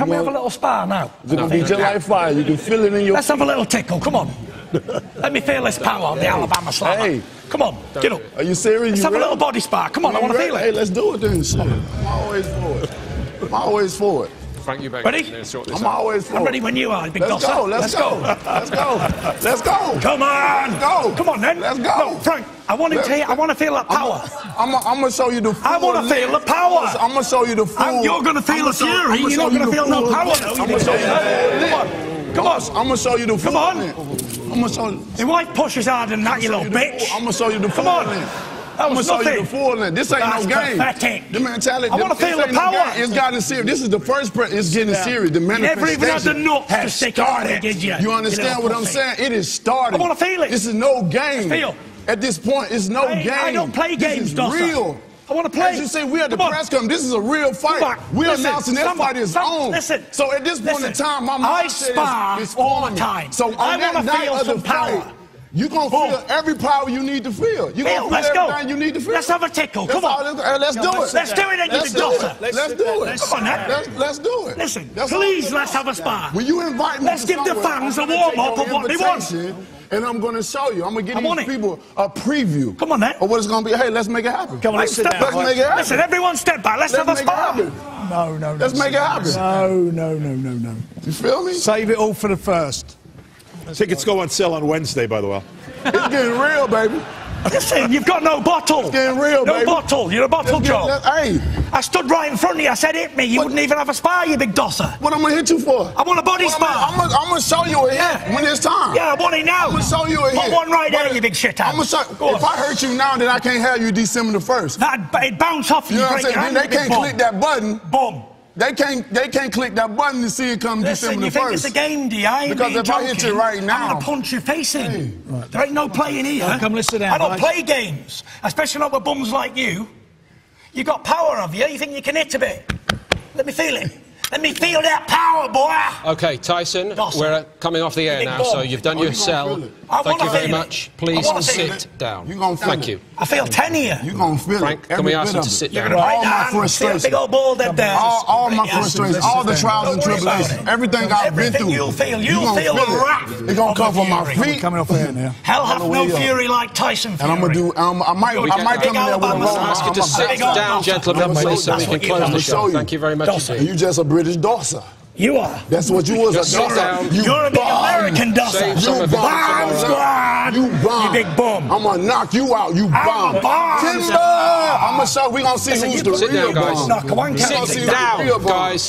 Can we have a little spar now? It's gonna be just like fire. You can feel it in your. Let's have a little tickle. Come on. Let me feel this power on the Alabama slammer. Hey. Come on, get up. Are you serious? Let's You have a little body spar. Come on, I want to feel it. Hey, let's do it then. Shit. I'm always for it. I'm always for it. Frank Eubank. Ready? is sort I'm out. always I'm ready when you are, big Let's dosser. go. Let's, go. Let's go. Let's go. Come on. go. Come on then. Let's go. No, Frank, I want him Let's- to hear, I want to feel that power. I'm gonna show you the. Full I wanna feel the power. I'm gonna show you the full. I'm- you're gonna feel I'ma the fury. You're not gonna feel no power, I'm gonna show you. Come on. Come on. I'm gonna show you the. Come on. I'm gonna show you. Your wife pushes harder than that, you little bitch. I'm gonna show you the Come on. Length. That I'm gonna was show you nothing. the full. This ain't no game. pathetic. The mentality. I wanna feel the ain't no power. It's gotten serious. This is the first. Pre- it's getting serious. The never manifestation even had the nuts has stick it on started. you? You You understand what I'm saying? It is started. I wanna feel it. This is no game. Feel. At this point, it's no game. I don't play games, This is real. I wanna play. As you say, we at the Come press conference. This is a real fight. Come on. We're Listen, announcing that stand fight is Stand- on. listen. So at this point in time, my I mindset spar is, is all the forming. time. So on I that wanna night feel of the some power. fight, you gonna feel every power you need to feel. You Feel, gonna let's feel go. you need to feel. Let's have a tickle. That's Come on. all- uh, let's do it. Let's do it then, you Let's big do it. Let's do it. Come on, then. Let's, let's do it. Listen, That's please, let's have a spar. When you invite me Let's to give the fans a warm-up your of what they want. And I'm going to show you. I'm going to I give these people a preview. Come on, then. Of what it's going to be. Hey, let's make it happen. Come on, let's step Let's make it happen. Listen, everyone step back. Let's, Let's have a make it spar. happen. No, no, no. Let's make it happen. No, no, no, no, no. You feel me? Save it all for the first. Tickets go on sale on Wednesday, by the way. It's getting real, baby. Listen, you've got no bottle. It's getting real, baby. no baby. bottle. You're a bottle Let's Joe. hey, I stood right in front of you. I said, hit me. You What- wouldn't even have a spar, you big dosser. what I'm going to hit you for? I want a body What spar. I'm gonna- I'm going to show you a hit Yeah. when it's time. Yeah, I want it now. I'm going to show you a Put hit. one right there, But you big shit I'm gonna show, Go If on. I hurt you now, then I can't have you December the 1st. That, it bounce off you. You know what I'm saying? Then they can't click that button. Boom. They can't they can't click that button to see it come Listen, December you the think 1st. it's a game, do you? I ain't Because being if I hit you right now- I'm going to punch your face in. There ain't no playing here. Right, come, let's sit down, I don't guys. play games, especially not with bums like you. You got power of you. You think you can hit a bit? Let me feel it. Let me feel that power, boy. Okay, Tyson, Dawson. we're uh, coming off the air now, so you've done Oh, your you cell. feel it. I Thank you very feel it. much. Please sit it. down. You gonna feel Thank it. you. I feel ten here. You gonna feel Frank, it. can we ask bit you to sit down? gonna All my down, see that frustration. big old ball dead there. All, all my Yeah. frustrations, all the trials and Don't worry about tribulations, everything I've been Everything through. you'll feel, you you'll feel the it. wrath It's gonna come from my fury. feet. Coming off air now. Hell hath no fury like Tyson Fury. And I'm gonna do. Um, I might. You'll I might come in there with a Alabama roll. smash. Ask you to sit down, gentlemen, please, so we can close the show show. Thank you very much indeed. you just a British Dawser. You are. That's what you was. Just a sit You You're a big. American Dawson. You of it for bomb squad. You bomb. You big bum. I'm gonna knock you out. You I'm bomb. Timber. I'm gonna show. We gonna see Listen, who's you the put- Sit real down, guys. bomb. Knock one We gonna count. see Sit who's the real down, guys.